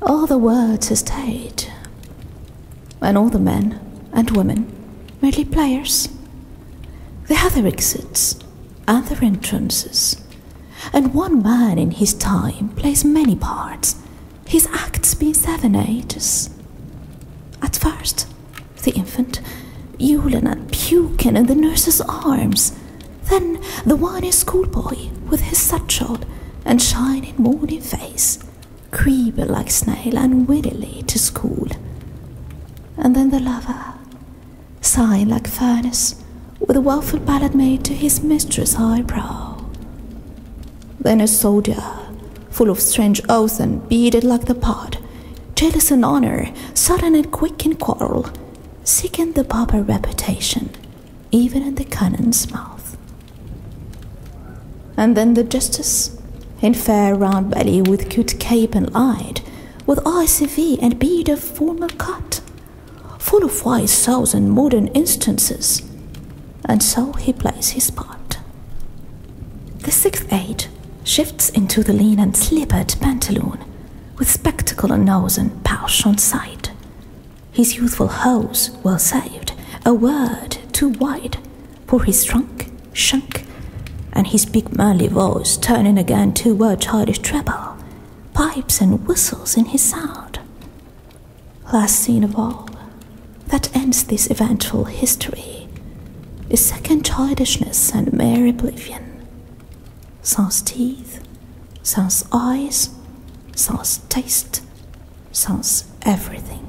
all the world's a stage, and all the men and women merely players. They have their exits and their entrances, and one man in his time plays many parts, his acts being seven ages. At first, the infant, Yulin and puking in the nurse's arms, then the whiny schoolboy with his satchel and shining morning face, creeping like snail unwillingly to school. And then the lover, sighing like furnace, with a woeful ballad made to his mistress' eyebrow. Then a soldier, full of strange oaths and beaded like the pod, jealous in honor, sudden and quick in quarrel, seeking the proper reputation, even in the cannon's mouth. And then the justice, in fair round belly with cute cape and light, with icy V and beard of formal cut, full of wise souls and modern instances, and so he plays his part. The sixth age shifts into the lean and slippered pantaloon, with spectacle on nose and pouch on side. His youthful hose well saved, a word too wide, for his trunk shunk, and his big manly voice turning again to a childish treble, pipes and whistles in his sound. Last scene of all, that ends this eventful history, is second childishness and mere oblivion. Sans teeth, sans eyes, sans taste, sans everything.